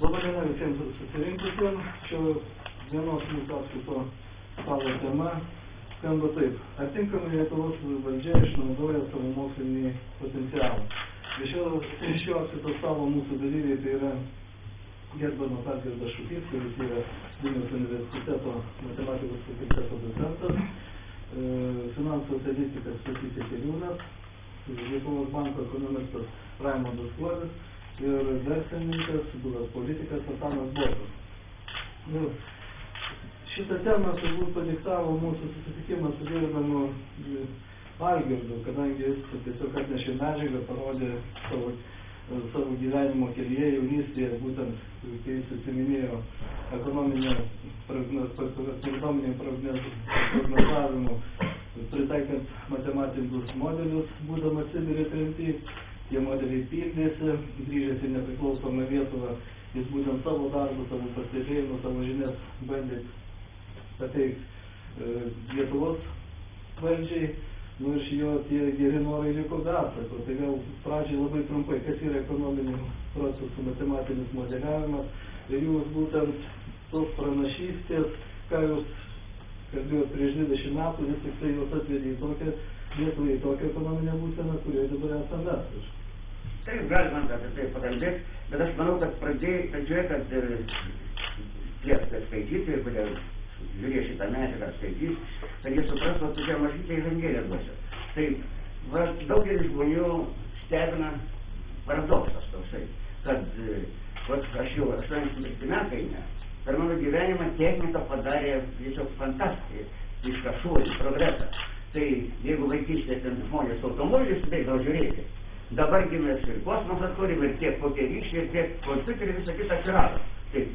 Labą dieną visiems susirinkusiems. Šio dienos mūsų apsito stalo tema skamba taip. Ar tinkamai Lietuvos valdžia išnaudoja savo mokslinį potencialą? Iš šio, šio apsito stalo mūsų dalyviai tai yra gerbamas Algirdas Šukys, kuris yra Vilniaus universiteto matematikos fakulteto docentas, finansų analitikas Stasys Jakeliūnas, Lietuvos banko ekonomistas Raimondas Kluodis ir verslininkas, buvęs politikas Antanas Bosas. Ir šitą temą turbūt padiktavo mūsų susitikimą su gerbiamu Algirdu, kadangi jis tiesiog atnešė medžiagą, parodė savo, savo gyvenimo kelyje jaunystėje, būtent kai jis susiminėjo ekonominio prognozavimu, pritaikant matematinius modelius, būdamas Sibirė tremty, tie modeliai pildėsi, grįžęs į nepriklausomą Lietuvą, jis būtent savo darbų, savo pastebėjimus, savo žinias bandė pateikti e, Lietuvos valdžiai, nu ir jo tie geri norai liko be atsako. Tai gal pradžiai labai trumpai, kas yra ekonominių procesų matematinis modeliavimas ir jūs būtent tos pranašystės, ką jūs kalbėjot prieš 20 metų, vis tik tai jūs atvedė į tokią Lietuvą į tokią ekonominę būseną, kurioje dabar esame mes. Taip, galima apie tai pakalbėti, bet aš manau, kad pradėjai, pradžioje, kad ir tie skaitytojai, kurie žiūrės šitą medžiagą skaitys, kad jie suprastų tokią mažytę įžangėlę duosiu. Tai va, daugelis žmonių stebina paradoksas toksai, kad va, aš jau 85 metai, ne, per mano gyvenimą technika padarė tiesiog fantastišką šuolį, progresą. Tai jeigu vaikystėje ten žmonės automobilius bėgdavo žiūrėti, dabar mes ir kosmosą turim, ir tiek kokie ryšiai, ir tiek kompiuteriai, visą kitą atsirado. Taip.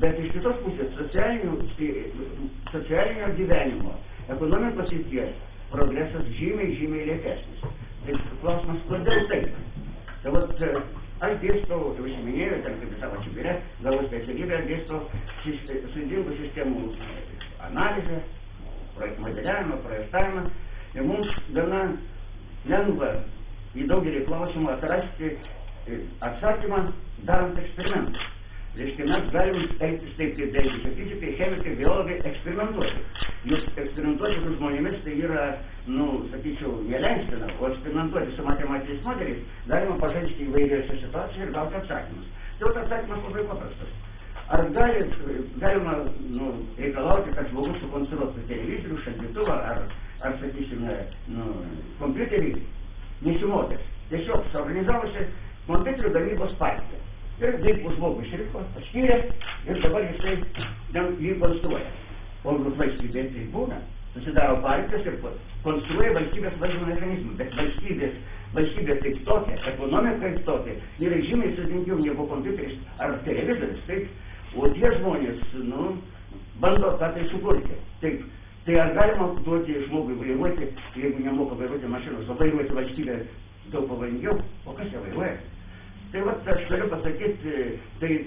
Bet iš kitos pusės socialinio gyvenimo, ekonomikos įtie progresas žymiai, žymiai lėtesnis. Tai klausimas, kodėl taip? Tai vat, aš dėstau, jau užsiminėjau, ten kaip savo Sibirė, gavau specialybę, dėstau sudėtingų sistemų analizę, modeliavimą, projektavimą. Ir mums gana lengva į daugelį klausimų atrasti e, atsakymą darant eksperimentus. Reiškia, mes galim elgtis taip, kaip elgėsi fizikai, chemikai, biologai, eksperimentuoti. Juk eksperimentuoti su žmonėmis tai yra, nu, sakyčiau, neleistina, o eksperimentuoti su matematiniais modeliais galima pažaisti įvairiose situacijose ir gauti atsakymus. Tai atsakymas labai paprastas. Ar gali, galima nu, reikalauti, kad žmogus sukonstruotų televizorių, šaldytuvą ar, ar sakysime, nu, kompiuterį nesimokęs. Tiesiog suorganizavusi kompiuterių gamybos partiją. Ir dirbo žmogų išrinko, paskyrė ir dabar jisai jį konstruoja. O valstybė tai būna. Susidaro partijos ir konstruoja valstybės valdymo mechanizmų. Bet valstybės, valstybė kaip tokia, ekonomika kaip tokia, yra žymiai sudėtingiau negu kompiuteris ar televizorius. Taip, o tie žmonės, nu, bando tą tai sukurti. Taip, Tai ar galima duoti žmogui vairuoti, jeigu nemoka vairuoti mašinos, o vairuoti valstybę daug pavojingiau, o kas ją vairuoja? Tai vat aš galiu pasakyti, tai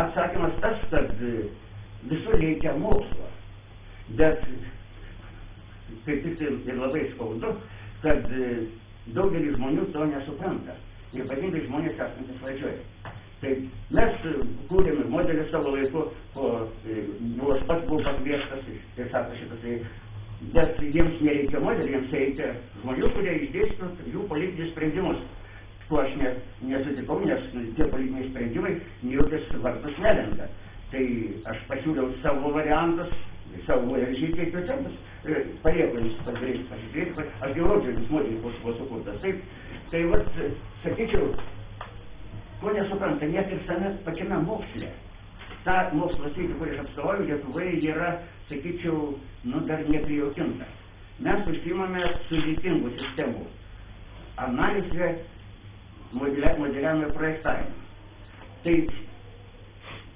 atsakymas tas, kad visur reikia mokslo. Bet kaip tik tai ir labai skaudu, kad daugelis žmonių to nesupranta. Ypatingai žmonės esantis valdžioje. Tai mes kūrėme modelį savo laiku, o nu, aš pats buvau pakviestas, tai sako šitas, bet jiems nereikia modelį, jiems reikia žmonių, kurie išdėstų jų politinius sprendimus. Tuo aš ne, nesutikau, nes tie politiniai sprendimai jokios vartus nelenda. Tai aš pasiūliau savo variantus, savo žygiai procentus, palieku jums padaryti pasižiūrėti, aš jau rodžiau jums modelį, koks buvo sukurtas. Taip, tai vat, sakyčiau, to nesupranta net ir same pačiame moksle. Ta mokslo sritį, kur aš atstovauju, Lietuvoje yra, sakyčiau, nu, dar neprijaukinta. Mes užsimame sudėtingų sistemų analizę, modeliavimą ir projektavimą. Tai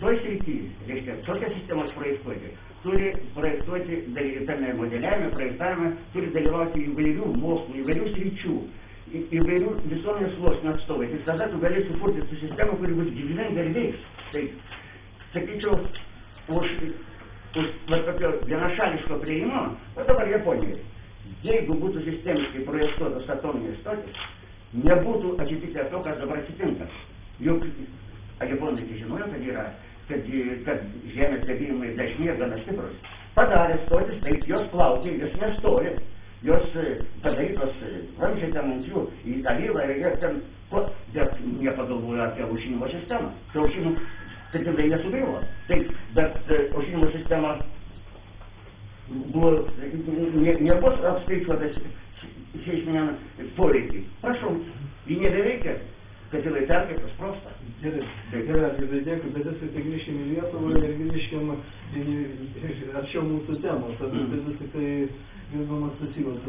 toj srity, reiškia, tokias sistemas projektuoti, turi projektuoti, tame modeliavime, projektavime, turi dalyvauti įvairių mokslų, įvairių sričių įvairių visuomenės sluoksnių atstovai. Tai tada tu gali sukurti tų sistemą, kuri bus gyvybinga ir veiks. Tai, sakyčiau, už, už va, tokio vienašališko prieimo, o dabar Japonijoje, jeigu būtų sistemiškai projektuotos atominės stotis, nebūtų atsitikę to, kas dabar atsitinka. Juk japonai tai žinojo, kad yra, kad, kad žemės drebėjimai dažnai gana stiprus. Padarė stotis, taip jos plaukė, jos nestori. Jos e, padarytos e, vamzdžiai ten ant jų į alyvą ir jie ten, po, bet nepagalvojo apie aušinimo sistemą. Tai aušinimo, tai tikrai nesugriuvo. Taip, bet aušinimo sistema buvo, ne, nebuvo apskaičiuotas seisminiam poreikiai. Prašau, jį nebeveikia, katilai perkaitos prosta. Gerai, gerai, Algirdai, dėkui, bet vis tik grįžkime į Lietuvą ir grįžkime arčiau mūsų temos. Ar tai vis tik tai, gerbamas Stasivot,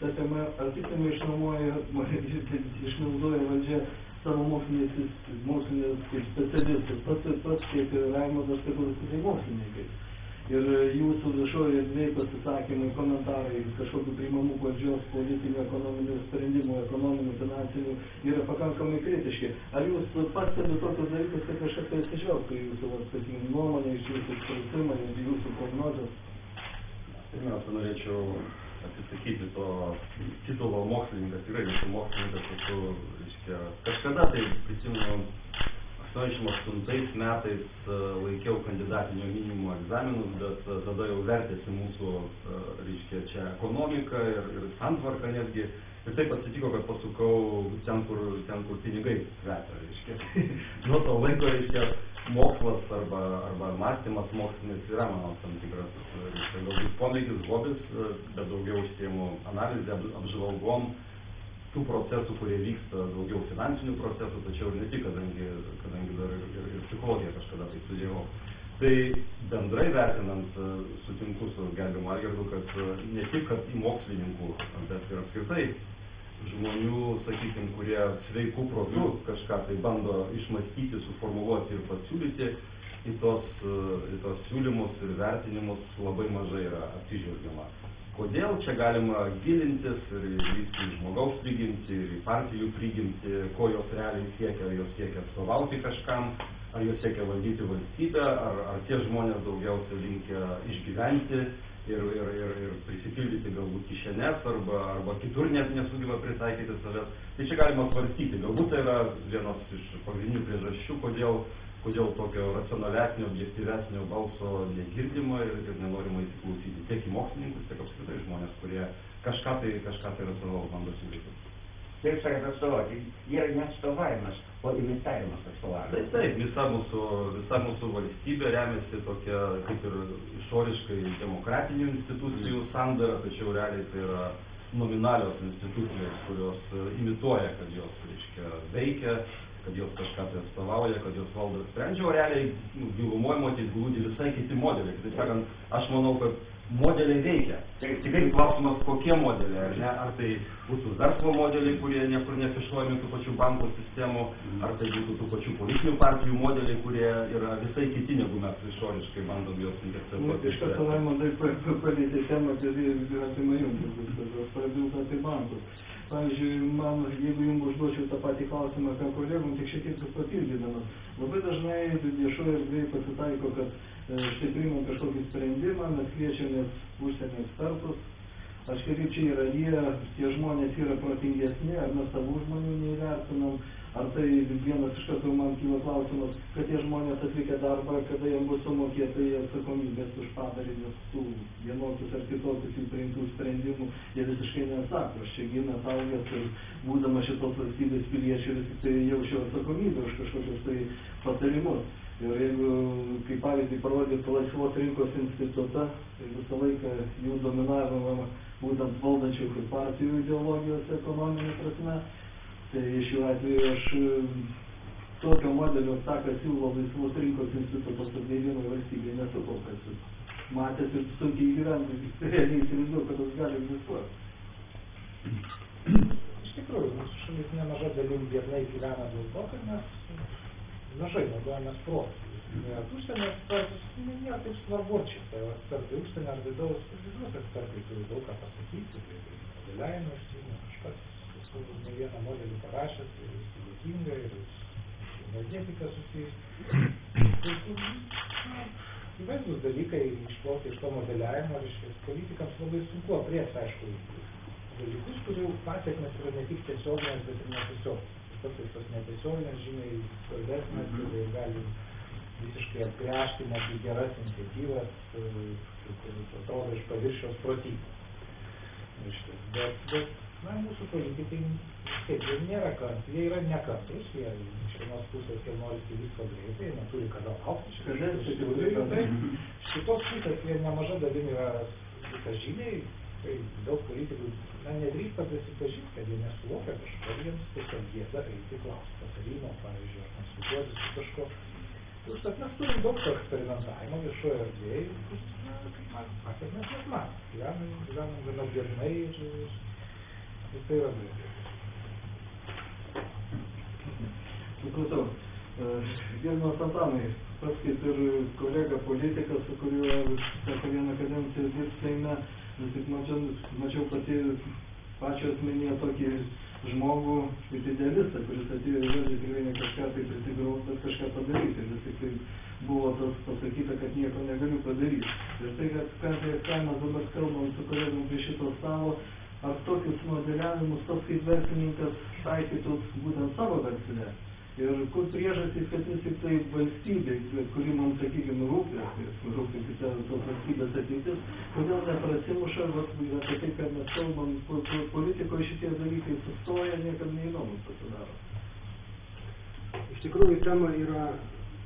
ta tema, ar tiksliai išnuomoja, išnaudoja valdžia savo mokslinės, mokslinės kaip specialistus, pats, pats kaip Raimondas Katulis, kaip mokslininkais ir jūsų viešoje erdvėje pasisakymai, komentarai, kažkokių priimamų valdžios politinių, ekonominių sprendimų, ekonominių, finansinių yra pakankamai kritiški. Ar jūs pastebite tokius dalykus, kad kažkas tai atsižvelgtų į jūsų, sakykime, nuomonę, iš jūsų išklausimą ir jūsų prognozes? Pirmiausia, norėčiau atsisakyti to titulo mokslininkas, tikrai nesu mokslininkas, esu, reiškia, kažkada tai prisimenu 88 metais e, laikiau kandidatinio minimumo egzaminus, bet e, tada jau vertėsi mūsų, e, reiškia, čia ekonomika ir, ir santvarka netgi. Ir taip atsitiko, kad pasukau ten, kur, ten, kur pinigai kvepia, reiškia. Nuo to laiko, reiškia, mokslas arba, arba mąstymas mokslinis yra mano tam tikras, reiškia, galbūt pomėgis, hobis, bet daugiau užsiemu analizę, apžvalgom, tų procesų, kurie vyksta, daugiau finansinių procesų, tačiau ir ne tik, kadangi, kadangi dar ir, ir, ir psichologiją kažkada tai studijavau. Tai bendrai vertinant, sutinku su gerbiamu Algerdu, kad ne tik, kad į mokslininkų, bet ir apskritai žmonių, sakykime, kurie sveikų protų kažką tai bando išmastyti, suformuluoti ir pasiūlyti, į tos, į tos siūlymus ir vertinimus labai mažai yra atsižvelgiama. Kodėl čia galima gilintis ir lysti į žmogaus prigimti, ir į partijų prigimti, ko jos realiai siekia, ar jos siekia atstovauti kažkam, ar jos siekia valdyti valstybę, ar, ar tie žmonės daugiausia linkia išgyventi ir, ir, ir, ir prisipildyti galbūt kišenes, arba, arba kitur net nesugeba pritaikyti savęs. Tai čia galima svarstyti. Galbūt tai yra vienas iš pagrindinių priežasčių, kodėl kodėl tokio racionalesnio, objektyvesnio balso negirdima ir, ir nenorima įsiklausyti tiek į mokslininkus, tiek apskritai žmonės, kurie kažką tai, kažką tai racionalaus bando siūlyti. Taip sakant, atstovauti, yra ne atstovavimas, o imitavimas atstovavimo. Taip, taip, visa mūsų, visa mūsų valstybė remiasi tokia kaip ir išoriškai demokratinių institucijų sandara, tačiau realiai tai yra nominalios institucijos, kurios imituoja, kad jos, reiškia, veikia, kad jos kažką tai atstovauja, kad jos valdo ir sprendžia, o realiai nu, gilumoje matyt glūdi visai kiti modeliai. Kitaip sakant, aš manau, kad modeliai veikia. Tikrai klausimas, kokie modeliai, ar ne? Ar tai būtų verslo modeliai, kurie niekur nefišuojami tų pačių bankų sistemų, ar tai būtų tų pačių politinių partijų modeliai, kurie yra visai kiti, negu mes išoriškai bandom juos interpretuoti. Nu, iš karto Raimondai palėtė temą, apie artimą jums, prabilta apie bankus. Pavyzdžiui, man, jeigu jums užduočiau tą patį klausimą, ką kolegom, tik šiek tiek papildydamas, labai dažnai viešoje erdvėje pasitaiko, kad e, štai priimam kažkokį sprendimą, mes kviečiamės užsienio ekspertus, aš kaip čia yra, jie, tie žmonės yra protingesni, ar mes savų žmonių neįvertinam, Ar tai vienas iš karto man kyla klausimas, kad tie žmonės atlikę darbą, kada jiems bus sumokėta atsakomybės už padarinius tų vienokius ar kitokius jų priimtų sprendimų, jie visiškai nesako, aš čia gimęs augęs ir būdama šitos valstybės piliečių vis tik tai jaučiu atsakomybę už kažkokius tai patarimus. Ir jeigu, kaip pavyzdį, parodytų laisvos rinkos institutą, tai visą laiką jų dominavimą būtent valdančių partijų ideologijos ekonominė prasme, Tai šiuo atveju aš e, tokio modelio, tą, ką siūlo laisvos rinkos institutos ar nei vienoje valstybėje nesu kol kas matęs ir sunkiai įgyventi, realiai įsivaizduoju, kad toks gali egzistuoti. Iš tikrųjų, mūsų šalis nemaža dalim biednai gyvena dėl to, kad mes mažai naudojamės protų. Net užsienio ekspertus nėra taip svarbu, čia tai ekspertai užsienio ar vidaus, vidaus ekspertai turi daug ką pasakyti, tai modeliavimą užsienio, aš pats esu ne vieną modelį parašęs ir sudėtinga, ir energetika susijus. Tai na, įvaisdus dalykai išplaukia iš to modeliavimo, reiškia, politikams labai sunku apriepti, aišku, dalykus, kurių pasiekmes yra ne tik tiesioginės, bet ir netiesioginės. kartais tos netiesioginės žymiai svarbesnės ir, ir gali visiškai atgręžti netgi geras iniciatyvas, e, kur atrodo iš paviršiaus protingos. Reiškias. Bet, bet na, mūsų politikai, kaip, jie nėra kantrūs, jie yra nekantrus, jie iš vienos pusės jie norisi visko greitai, neturi kada laukti. Iš kitos pusės jie nemaža dalim yra visažiniai, tai daug politikų na, nedrįsta prisipažinti, kad jie nesuvokia kažko, jiems tiesiog gėda eiti klausti patarimo, pavyzdžiui, ar konsultuotis su kažko. Užtat mes turim daug to eksperimentavimo viešoje erdvėje, kuris, na, kaip man, pasiekmes mes matom. Gyvenam, gyvenam gana biednai ir, ir, ir tai yra blogai. Supratau. E, Gerbiamas Antanai, pas kaip ir kolega politikas, su kuriuo teko vieną kadenciją dirbti Seime, vis tik mačiau, mačiau pati pačio asmenyje tokį žmogų kaip idealistą, kuris atėjo į valdžią tikrai ne kažką tai prisigrauti, bet kažką padaryti. Vis tik tai buvo tas pasakyta, kad nieko negaliu padaryti. Ir tai, kad ką, ką mes dabar kalbam su kolegom prie šito stalo, ar tokius modeliavimus pats kaip verslininkas taikytų būtent savo versle. Ir kur priežastys, kad vis tik tai valstybė, kuri mums, sakykime, rūpi, rūpi tos valstybės ateitis, kodėl neprasimuša, vat, apie tai, kad mes kalbam, po- po- politikoje šitie dalykai sustoja, niekam neįdomus pasidaro. Iš tikrųjų, tema yra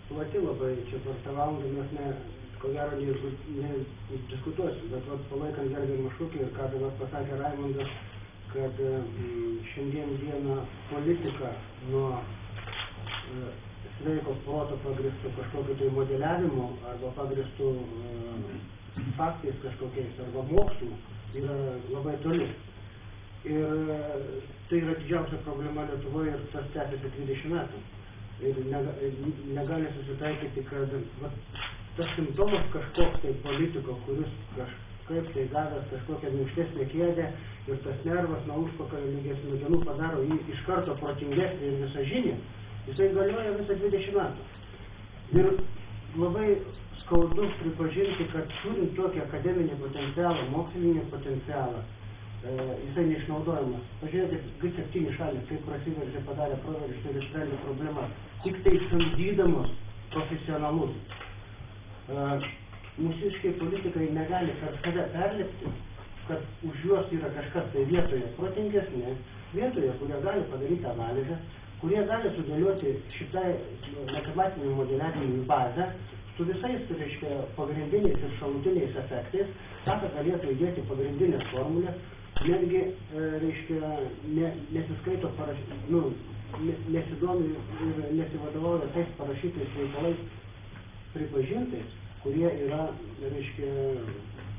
plati labai, čia per tą valandą mes ne, ko gero nediskutuosim, bet vat, palaikant gerbiamą šūkį ir ką dabar pasakė Raimondas, kad mm, šiandien dieną politika nuo sveiko proto pagristų kažkokiu tai modeliavimu arba pagristų e, faktais kažkokiais arba mokslu yra labai toli. Ir e, tai yra didžiausia problema Lietuvoje ir tas tęsiasi 20 metų. Ir nega, negali susitaikyti, kad va, tas simptomas kažkoks tai politiko, kuris kažkaip tai gavęs kažkokią minkštesnę kėdę ir tas nervas nuo užpakalio lygiai smegenų padaro jį iš karto protingesnį ir visažinį, jisai galioja visą 20 metų. Ir labai skaudu pripažinti, kad turint tokį akademinį potencialą, mokslinį potencialą, e, jisai neišnaudojamas. Pažiūrėkit, G7 šalis, kaip prasiveržė, padarė proveržį ir išsprendė problemą, tik tai samdydamos profesionalus. E, Mūsiškai politikai negali per save perlipti, kad už juos yra kažkas tai vietoje protingesnė, vietoje, kurie gali padaryti analizę, kurie gali sudėlioti šitai matematiniam modeliavimui bazę su visais, reiškia, pagrindiniais ir šalutiniais efektais, tą, kad galėtų įdėti pagrindinės formulės, netgi, e, reiškia, ne, nesiskaito, paraš, nu, ne, nesidomi ir nesivadovauja tais parašytais reikalais pripažintais, kurie yra, reiškia,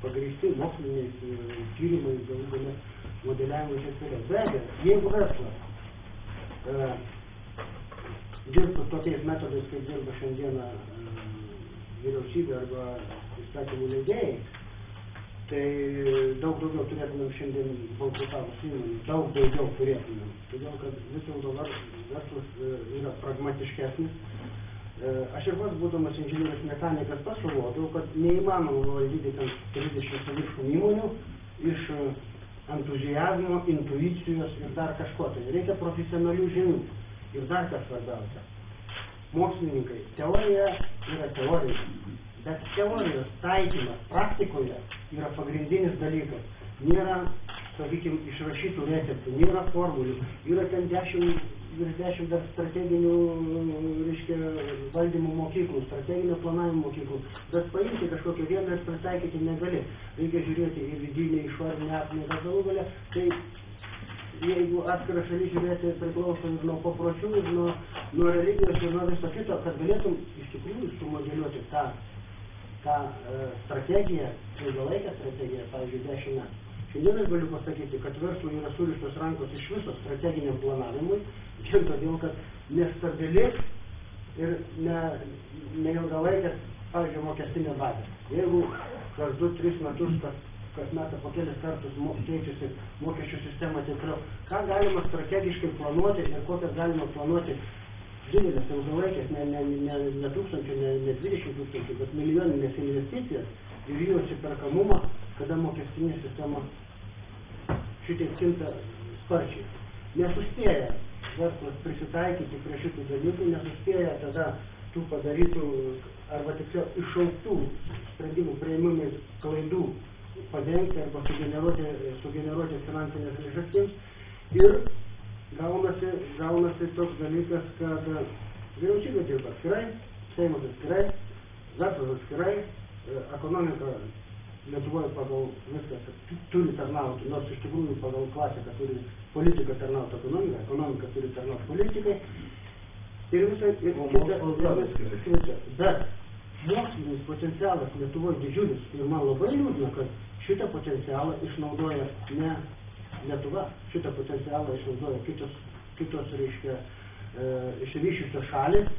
pagrįsti moksliniais e, tyrimais, galų gale modeliavimais ir taip toliau. Be abejo, jeigu verslas e, dirbtų tokiais metodais, kaip dirba šiandieną e, vyriausybė arba įstatymų leidėjai, tai daug daugiau turėtumėm šiandien bankrutavusių įmonių, daug daugiau turėtumėm. Todėl, kad vis dėlto ver- verslas e, yra pragmatiškesnis. E, Aš ir pats, būdamas inžinierius mechanikas, pats suvokiau, kad neįmanoma valdyti ten 30 su viršum įmonių iš entuzijazmo, intuicijos ir dar kažko. Tai reikia profesionalių žinių. Ir dar kas svarbiausia. Mokslininkai, teorija yra teorija, bet teorijos taikymas praktikoje yra pagrindinis dalykas. Nėra, sakykime, išrašytų receptų, nėra formulių, yra ten dešimt, virš dešimt dar strateginių, reiškia, valdymo mokyklų, strateginio planavimo mokyklų, bet paimti kažkokią vieną ir pritaikyti negali. Reikia žiūrėti į vidinę išorinę aplinką galų galę. Tai jeigu atskirą šalį žiūrėti priklauso ir nuo papročių, ir nuo, nuo religijos, ir nuo viso kito, kad galėtum iš tikrųjų sumodeliuoti tą, tą e, strategiją, ilgalaikę strategiją, pavyzdžiui, 10 metų. Šiandien aš galiu pasakyti, kad verslui yra surištos rankos iš viso strateginiam planavimui, vien todėl, kad nestabili ir ne, neilgalaikė, pavyzdžiui, mokestinė bazė. Jeigu kas 2-3 metus kas, kas metą po kelis kartus mo, keičiasi mokesčių sistema taip toliau, ką galima strategiškai planuoti ir kokias galima planuoti didelės ilgalaikės, ne, ne, ne, ne tūkstančių, ne, ne 20 tūkstančių, bet milijoninės investicijas ir jų atsiperkamumą, kada mokestinė sistema šitaip kinta sparčiai. Nesuspėja verslas prisitaikyti prie šitų dalykų, nesuspėja tada tų padarytų, arba tiksliau iššauktų sprendimų prieimimais klaidų padengti arba sugeneruoti, sugeneruoti finansinės lėšas jiems ir gaunasi, gaunasi toks dalykas, kad vyriausybė dirba atskirai, Seimas atskirai, verslas atskirai, e, ekonomika Lietuvoje pagal viską turi tarnauti, nors iš tikrųjų pagal klasiką turi politika tarnauti ekonomiką, ekonomika turi tarnauti politikai. Ir visai, ir kita. Bet mokslinis potencialas Lietuvoje didžiulis ir man labai liūdna, kad šitą potencialą išnaudoja ne Lietuva, šitą potencialą išnaudoja kitos, kitos reiškia, e, išryšiusios šalis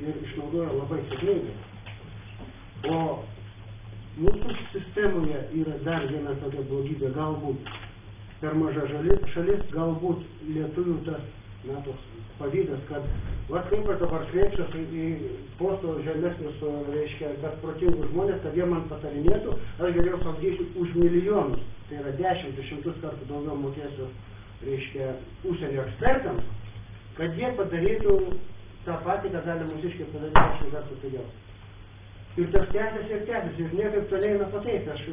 ir išnaudoja labai sėkmingai. O mūsų sistemoje yra dar viena tokia blogybė, galbūt per maža šalis, galbūt lietuvių tas, na, toks pavydas, kad, va kaip aš dabar kreipsiuosi į posto žemesnius, reiškia, bet protingus žmonės, kad jie man patarinėtų, aš geriau samdysiu už milijonus, tai yra dešimtis, šimtus kartų daugiau mokėsiu, reiškia, užsienio ekspertams, kad jie padarytų tą patį, ką gali mūsiškiai padaryti dešimt kartų pigiau. Ir tas tęsiasi ir tęsiasi, ir niekaip to neina pataisę. Aš,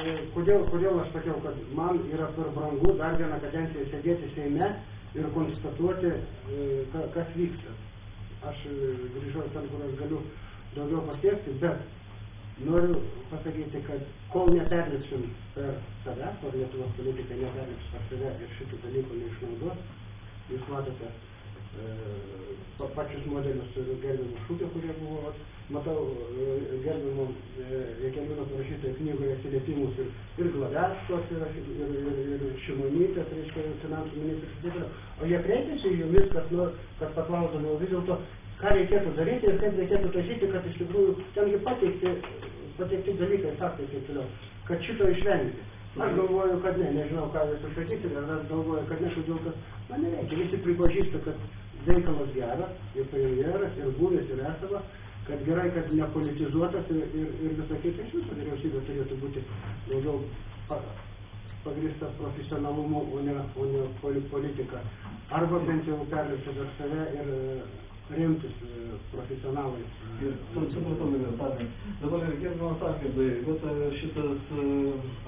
e, kodėl, kodėl aš sakiau, kad man yra per brangu dar vieną kadenciją sėdėti Seime ir konstatuoti, e, ka- kas vyksta. Aš e, grįžau ten, kur aš galiu daugiau pasiekti, bet noriu pasakyti, kad kol neperlipsim per save, per Lietuvos politiką neperlips per save ir šitų dalykų neišnaudos, jūs matote e, pa- pačius modelius gerbimo šūkio, kurie buvo, matau e, gerbimo e, Jakeliūno parašytoje knygoje atsiliepimus ir, ir Glavecko atsirašy- ir, ir, ir Šimonytės, reiškia, finansų ministras ir taip toliau. O jie kreipėsi į jumis, kas nor, kad paklausdavo vis dėlto, ką reikėtų daryti ir kaip reikėtų taisyti, kad iš tikrųjų tengi pateikti, pateikti dalykai, faktai ir taip toliau, kad šito išvengti. Aš galvoju, kad ne, nežinau, ką jūs užsakysite, bet aš galvoju, kad ne, todėl, kad man nereikia. Visi pripažįsta, kad veikalas geras, ir premjeras, ir buvęs, ir esama, kad gerai, kad nepolitizuotas ir, ir, ir visa kita iš viso vyriausybė turėtų būti daugiau pa, pagrįsta profesionalumu, o ne, o ne poli- politika. Arba bent jau perlipti dar save ir e, remtis e, profesionalais. Supratau, Antanai. Dabar gerbiamas Arkirdai, bet e, šitas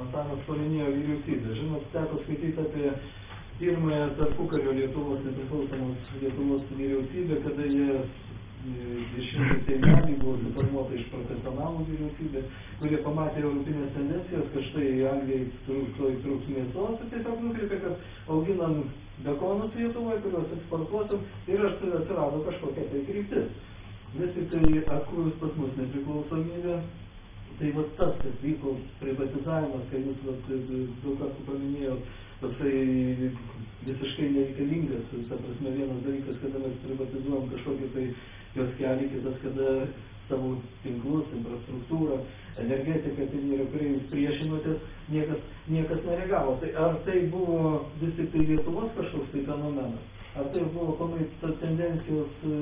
Antanas paminėjo vyriausybę. Žinot, teko skaityti apie pirmąją tarpukario Lietuvos nepriklausomos Lietuvos vyriausybę, kada jie išrinkti Seimelį buvo suformuota iš profesionalų vyriausybė, kurie pamatė europinės tendencijas, kad štai Anglijai toj trūks mėsos ir tiesiog nukreipė, kad auginam bekonus Lietuvoje, kuriuos eksportuosim ir atsi- atsirado kažkokia tai kryptis. Vis tik tai atkūrus pas mus nepriklausomybę, tai va tas, kad vyko privatizavimas, kai jūs vat, daug kartų paminėjot, toksai visiškai nereikalingas, ta prasme vienas dalykas, kada mes privatizuojam kažkokį tai jos kelią, kitas, kada savo tinklus, infrastruktūrą, energetiką, ten yra, kurie jūs priešinotės, niekas, niekas nereagavo. Tai ar tai buvo vis tik tai Lietuvos kažkoks tai fenomenas, ar tai buvo komai tendencijos e,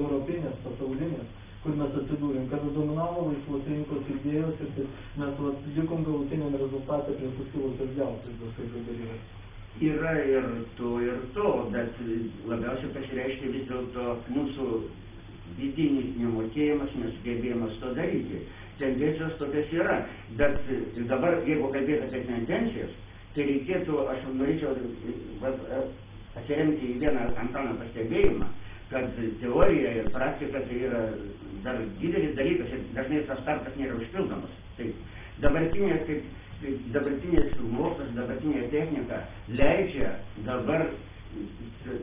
europinės, pasaulinės, kur mes atsidūrėm, kada dominavo laisvos rinkos idėjos ir mes vat, likom galutiniam rezultatą prie suskilusios geltos, viskas dabar yra. Yra ir to, ir to, bet labiausiai pasireiškia vis dėlto mūsų vidinis nemokėjimas, nesugebėjimas to daryti. Tendencijos tokios yra, bet dabar, jeigu kalbėti apie tendencijas, tai reikėtų, aš norėčiau atsiremti į vieną Antano pastebėjimą, kad teorija ir praktika tai yra dar didelis dalykas ir dažnai tas tarpas nėra užpildomas. Tai dabartinė, kaip dabartinės mokslas, dabartinė technika leidžia dabar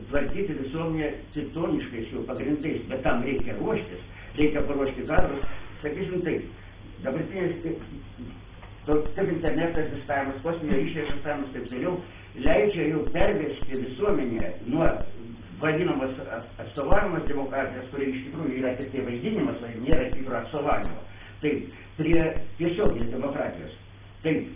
tvarkyti visuomenę kitoniškais jų pagrindais, bet tam reikia ruoštis, reikia paruošti kadrus. Sakysim taip, dabartinės, taip interneto egzistavimas, kosminio ryšio egzistavimas taip toliau, leidžia jau pervesti visuomenę nuo vadinamos at- atstovavimas demokratijos, kuri iš tikrųjų yra tik tai vaidinimas, nėra tikro atstovavimo. Taip, prie tiesioginės demokratijos. Taip,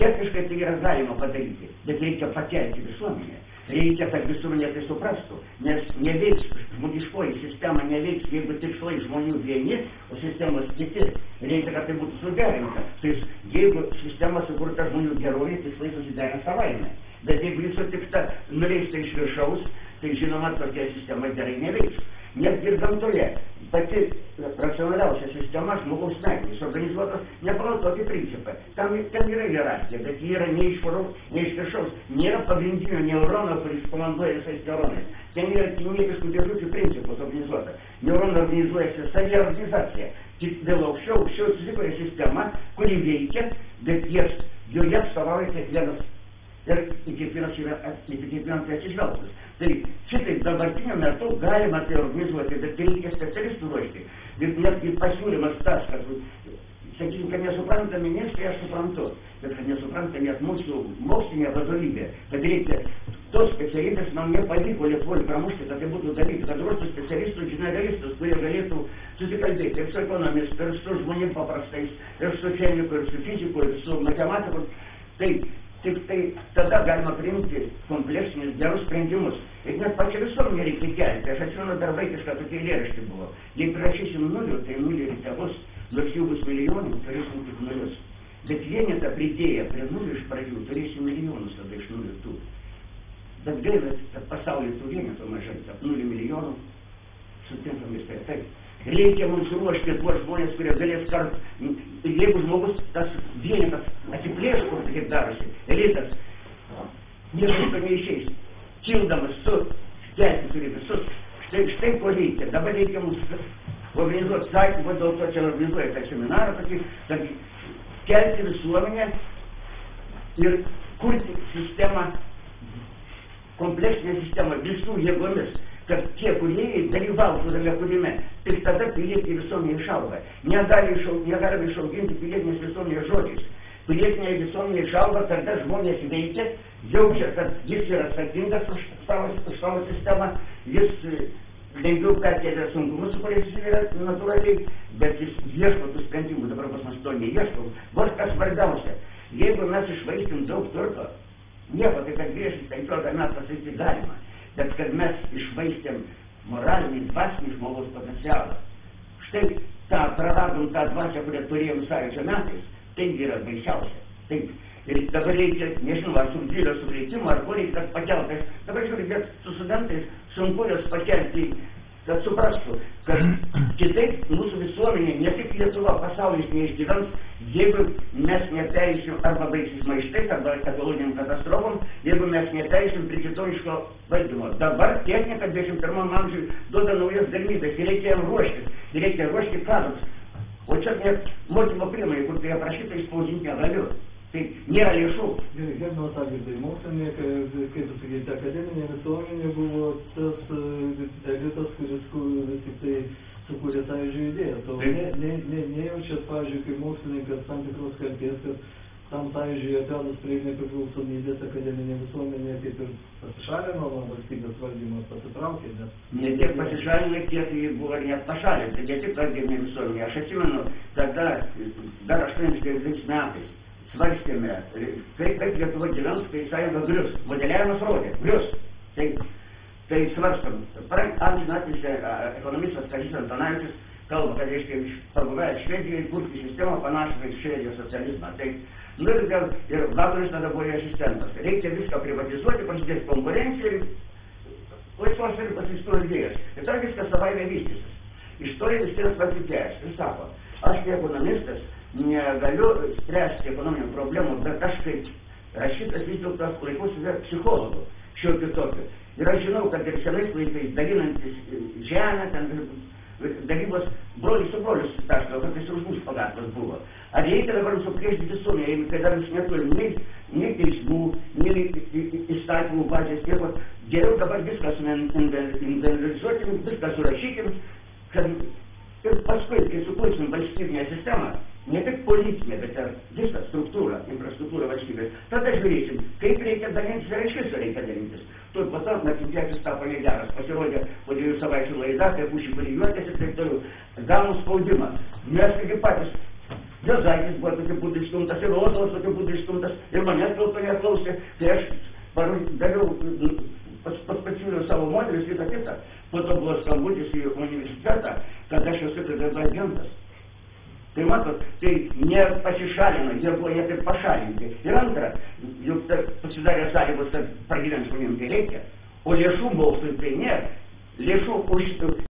techniškai tai yra galima padaryti, bet reikia pakelti visuomenę. Reikia, kad visuomenė tai suprastų, nes neveiks žmogiškoji sistema, neveiks, jeigu tikslai žmonių vieni, o sistemos kiti. Reikia, kad tai būtų suderinta. Tai jeigu sistema sukurta žmonių gerovė, tikslai susiderina savaime. Bet jeigu jis sutikta nuleista iš viršaus, tai žinoma, tokia sistema gerai neveiks. Netgi ir gamtoje pati racionaliausia sistema žmogaus smegenys organizuotas ne pagal tokį principą. Tam, ten yra hierarchija, bet ji yra ne iš, ne iš viršaus. Nėra pagrindinio neurono, kuris komanduoja visais neuronais. Ten yra kinietiškų dėžučių principus organizuota. Neuronai organizuojasi saviorganizacija. Tik dėl aukščiau, aukščiau susikuria sistema, kuri veikia, bet jie, joje atstovauja kiekvienas ir į kiekvienas yra, į kiekvieną tai atsižvelgtas. Tai šitaip dabartiniu metu galima tai organizuoti, bet reikia specialistų ruošti. Ir netgi pasiūlymas tas, kad, sakysim, kad nesupranta ministrai, aš suprantu, bet kad nesupranta net mūsų mokslinė vadovybė, kad reikia tos specialybės man nepavyko Lietuvoje pramušti, kad tai būtų daryti, kad ruoštų specialistus, generalistus, kurie galėtų susikalbėti ir su ekonomistu, ir su žmonėm paprastais, ir su chemiku, ir su fiziku, ir su matematiku. Tai Tik tai tada galima priimti kompleksinius gerus sprendimus. Ir net pačią visuomenę reikia kelti. Aš atsimenu dar vaikišką tokį eilėraštį buvo. Jei prirašysim nulių, tai nulį ir tėvus, nors jų bus milijonų, turėsim tik nulius. Bet vienetą pridėję prie nulių iš pradžių turėsim milijonus tada iš nulių tų. Bet gaila, kad pasaulyje tų vienetų mažai, tarp nulių milijonų sutinkam vis tai taip. Reikia mums ruošti tuos žmonės, kurie galės kart, jeigu žmogus tas vienetas atsiplėš, kur kaip darosi, elitas, niekas to neišeis. Kildamas su, kelti turi visus. Štai, štai ko reikia. Dabar reikia mums organizuoti sakymą, dėl to čia organizuoja tą seminarą, tokį, kad kelti visuomenę ir kurti sistemą, kompleksinę sistemą visų jėgomis kad tie kūrėjai dalyvautų tame kūrime. Tik tada pilietinė visuomenė išauga. Negali išaug, negalime išauginti pilietinės visuomenės žodžiais. Pilietinė visuomenė išauga, tada žmonės veikia, jaučia, kad jis yra atsakingas už savo, už savo sistemą, jis lengviau perkėlė sunkumus, su kuriais jis yra natūraliai, bet jis ieško tų sprendimų, dabar pas mes to neieškom. Vos kas svarbiausia, jeigu mes išvaistim daug turto, nieko, tai kad grįžti 15 metų pasakyti galima bet kad mes išvaistėm moralinį, dvasinį žmogaus potencialą. Štai tą praradom tą dvasę, kurią turėjom sąjūdžio metais, tai yra baisiausia. Taip. Ir dabar reikia, nežinau, ar su didelio sukreitimo, ar ko reikia, kad pakeltais. Dabar žiūrėk, bet su studentais sunku jas pakelti kad suprastų, kad kitaip mūsų visuomenė, ne tik Lietuva, pasaulis neišgyvens, jeigu mes nepereisim arba baigsis maištais, arba ekologiniam katastrofom, jeigu mes nepereisim prie kitoniško valdymo. Dabar technika 21 amžiui duoda naujas galimybės ir reikia jam ruoštis, ir reikia ruošti kadrus. O čia net mokymo priemonė, kur tai aprašyta, išspausdinti negaliu. Tai nėra lėšų. Gerbiamas Algirdai, mokslininkai, kaip pasakyti, akademinė visuomenė buvo tas e, elitas, kuris vis tik tai sukūrė sąjūdžio idėjas. O ne, ne, ne, nejaučiat, pavyzdžiui, kaip mokslininkas tam tikros kalbės, kad tam sąjūdžiui atvedus prie nepriklausomybės akademinė visuomenė kaip ir pasišalino nuo valstybės valdymo, pasitraukė. Bet... Ne tiek pasišalino, kiek jį buvo net pašalinta, ne tik akademinė visuomenė. Aš atsimenu, kada dar 89 metais svarstėme, kaip, kaip Lietuva gyvens, kai sąjunga grius. Modeliavimas rodė, grius. Tai, tai svarstam. Amžiną atvisė ekonomistas Kazis Antanavičius kalba, kad reiškia pabuvęs Švedijoje kurti sistemą panašų kaip Švedijos socializmą. Tai, nu ir, gal, ir Vakaris tada buvo asistentas. Reikia viską privatizuoti, prasidės konkurencija ir laisvos rinkos įstojų idėjas. Ir tada viskas savaime vystysis. Istorinis Justinas Pancikėjas ir sako, aš ne ekonomistas, negaliu spręsti ekonominių problemų, bet aš kaip rašytas vis dėlto laikau save psichologu šiokiu tokiu. Ir aš žinau, kad ir senais laikais dalinantis žemę, ten dalybos broliai su brolius perskalo, kartais ir už mūsų pagalbos buvo. Ar reikia dabar supriešti visuomenę, jeigu kai dar mes neturim nei, nei teismų, nei įstatymų bazės, nieko, geriau dabar viską suinventarizuokim, viską surašykim, kad ir paskui, kai sukursim valstybinę sistemą, ne tik politinė, bet ir visą struktūrą, infrastruktūrą valstybės. Tada žiūrėsim, kaip reikia dalintis ir iš viso reikia dalintis. Tuo po to Marcinkiečius tapo negeras, pasirodė po dviejų savaičių laida, kaip už jį juokės ir taip toliau. Gaunu spaudimą. Mes irgi patys. Jozaitis buvo tokiu būdu išstumtas, ir Ozolas tokiu būdu išstumtas, ir manęs dėl to neklausė. Tai aš daviau, pas, pas pasiūliau savo modelius, visą kitą. Po to buvo skambutis į universitetą, kad aš esu KGB agentas. Tai matot, tai nepasišalino, jie buvo net ir pašalinti. Ir antra, juk ta, pasidarė sąlygos, kad pragyventi